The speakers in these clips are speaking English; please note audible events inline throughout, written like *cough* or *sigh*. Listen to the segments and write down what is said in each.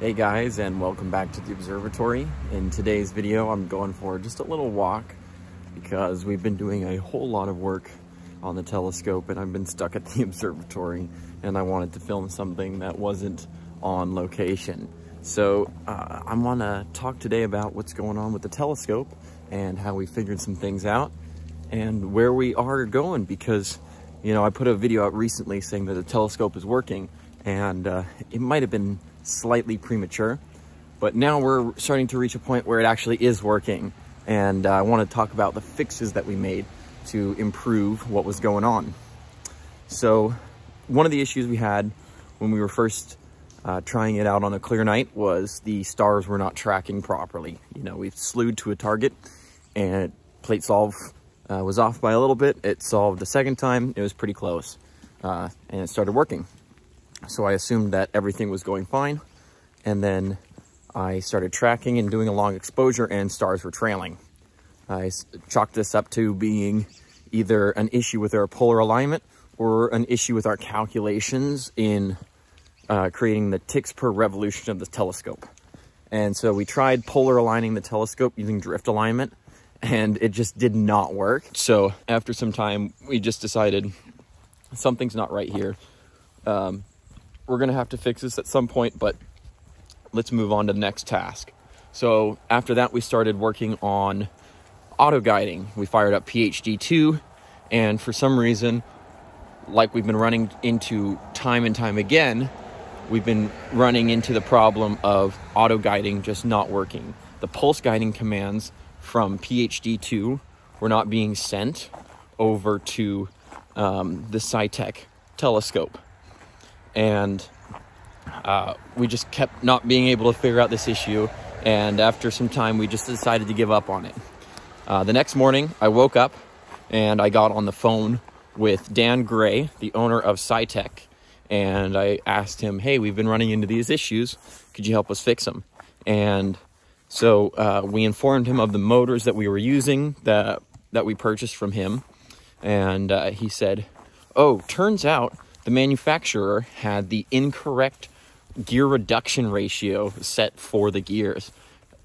Hey guys and welcome back to the observatory. In today's video I'm going for just a little walk because we've been doing a whole lot of work on the telescope and I've been stuck at the *laughs* observatory and I wanted to film something that wasn't on location. So uh, I want to talk today about what's going on with the telescope and how we figured some things out and where we are going because you know I put a video out recently saying that the telescope is working and uh, it might have been slightly premature, but now we're starting to reach a point where it actually is working. And uh, I want to talk about the fixes that we made to improve what was going on. So one of the issues we had when we were first uh, trying it out on a clear night was the stars were not tracking properly. You know, we slewed to a target and plate solve uh, was off by a little bit. It solved the second time. It was pretty close uh, and it started working. So I assumed that everything was going fine. And then I started tracking and doing a long exposure and stars were trailing. I chalked this up to being either an issue with our polar alignment or an issue with our calculations in uh, creating the ticks per revolution of the telescope. And so we tried polar aligning the telescope using drift alignment and it just did not work. So after some time, we just decided something's not right here. Um, we're going to have to fix this at some point, but let's move on to the next task. So after that, we started working on auto guiding. We fired up PHD2, and for some reason, like we've been running into time and time again, we've been running into the problem of auto guiding just not working. The pulse guiding commands from PHD2 were not being sent over to um, the SiTech telescope and uh, we just kept not being able to figure out this issue. And after some time, we just decided to give up on it. Uh, the next morning, I woke up and I got on the phone with Dan Gray, the owner of SiTech, and I asked him, "Hey, we've been running into these issues. Could you help us fix them?" And so uh, we informed him of the motors that we were using that that we purchased from him, and uh, he said, "Oh, turns out the manufacturer had the incorrect gear reduction ratio set for the gears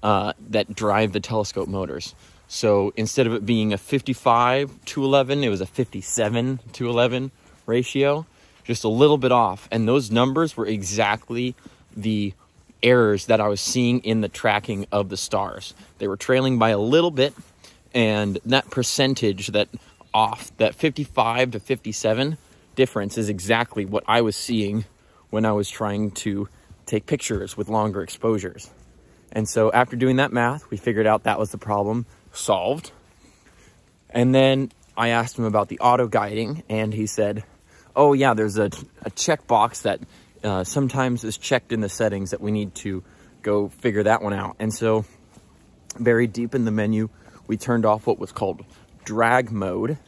uh, that drive the telescope motors. So instead of it being a 55 to 11, it was a 57 to 11 ratio, just a little bit off. And those numbers were exactly the errors that I was seeing in the tracking of the stars. They were trailing by a little bit, and that percentage that off, that 55 to 57, difference is exactly what I was seeing when I was trying to take pictures with longer exposures. And so after doing that math, we figured out that was the problem solved. And then I asked him about the auto guiding, and he said, oh yeah, there's a, a checkbox that uh, sometimes is checked in the settings that we need to go figure that one out. And so buried deep in the menu, we turned off what was called drag mode.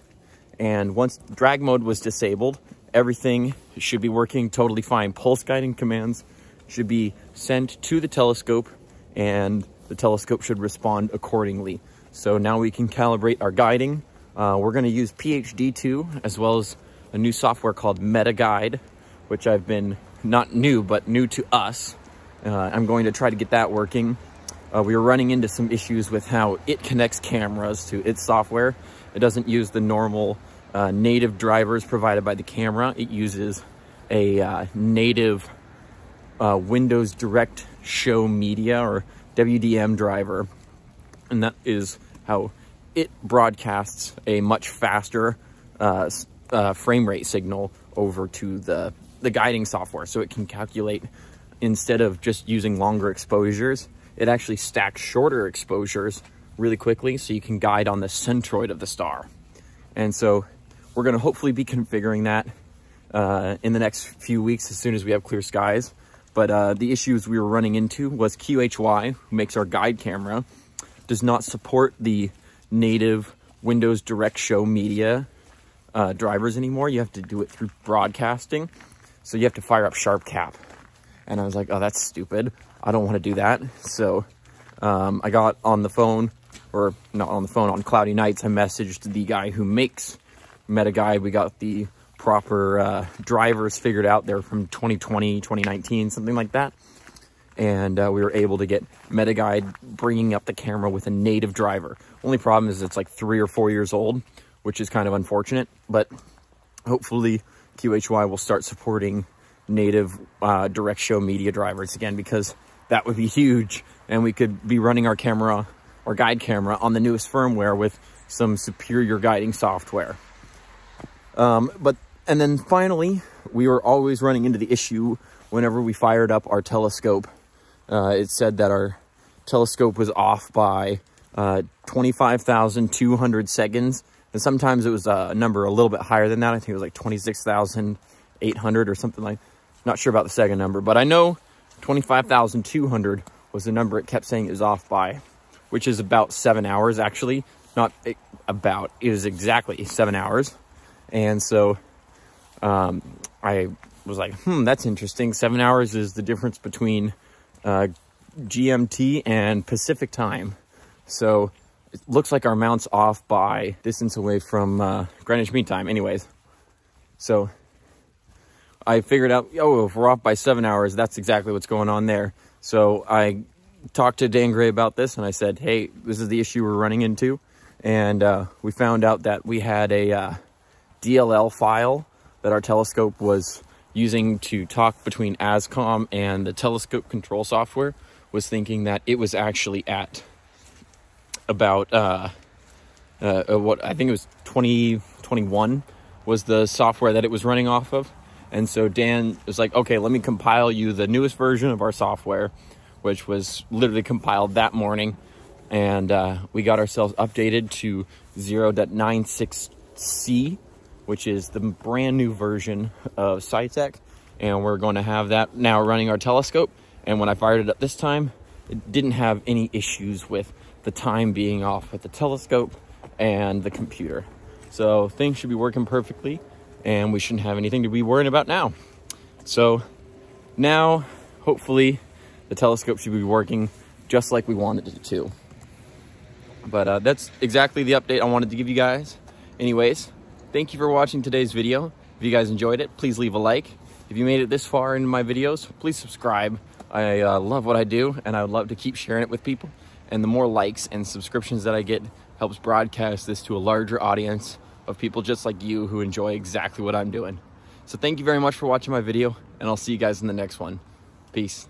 And once drag mode was disabled, everything should be working totally fine. Pulse guiding commands should be sent to the telescope and the telescope should respond accordingly. So now we can calibrate our guiding. Uh, we're going to use PHD2 as well as a new software called MetaGuide, which I've been not new, but new to us. Uh, I'm going to try to get that working. Uh, we were running into some issues with how it connects cameras to its software. It doesn't use the normal uh, native drivers provided by the camera. It uses a uh, native uh, Windows Direct Show Media or WDM driver. And that is how it broadcasts a much faster uh, uh, frame rate signal over to the, the guiding software. So it can calculate, instead of just using longer exposures, it actually stacks shorter exposures really quickly so you can guide on the centroid of the star. And so we're going to hopefully be configuring that uh, in the next few weeks as soon as we have clear skies. But uh, the issues we were running into was QHY, who makes our guide camera, does not support the native Windows Direct Show Media uh, drivers anymore. You have to do it through broadcasting. So you have to fire up SharpCap. And I was like, oh, that's stupid. I don't want to do that. So um, I got on the phone, or not on the phone, on Cloudy Nights, I messaged the guy who makes MetaGuide. We got the proper uh, drivers figured out. They're from 2020, 2019, something like that. and uh, we were able to get MetaGuide bringing up the camera with a native driver. Only problem is it's like three or four years old, which is kind of unfortunate, but hopefully QHY will start supporting native uh, direct show media drivers again because that would be huge and we could be running our camera our guide camera on the newest firmware with some superior guiding software. Um, but and then finally, we were always running into the issue whenever we fired up our telescope. Uh, it said that our telescope was off by uh, 25,200 seconds. And sometimes it was a number a little bit higher than that. I think it was like 26,800 or something like Not sure about the second number, but I know 25,200 was the number it kept saying it was off by, which is about seven hours actually. Not about, it was exactly seven hours. And so um, I was like, hmm, that's interesting. Seven hours is the difference between uh, GMT and Pacific time. So it looks like our mount's off by distance away from uh, Greenwich Mean Time anyways. So I figured out, oh, if we're off by seven hours, that's exactly what's going on there. So I talked to Dan Gray about this and I said, hey, this is the issue we're running into. And uh, we found out that we had a uh, DLL file that our telescope was using to talk between ASCOM and the telescope control software was thinking that it was actually at about uh, uh, uh what I think it was 2021 was the software that it was running off of. And so Dan was like, okay, let me compile you the newest version of our software, which was literally compiled that morning. And uh, we got ourselves updated to 0.96C, which is the brand new version of SiTech. And we're going to have that now running our telescope. And when I fired it up this time, it didn't have any issues with the time being off with the telescope and the computer. So things should be working perfectly and we shouldn't have anything to be worrying about now. So now, hopefully, the telescope should be working just like we wanted it to. But uh, that's exactly the update I wanted to give you guys. Anyways, Thank you for watching today's video. If you guys enjoyed it, please leave a like. If you made it this far into my videos, please subscribe. I uh, love what I do and I would love to keep sharing it with people. And the more likes and subscriptions that I get helps broadcast this to a larger audience of people just like you who enjoy exactly what I'm doing. So thank you very much for watching my video and I'll see you guys in the next one. Peace.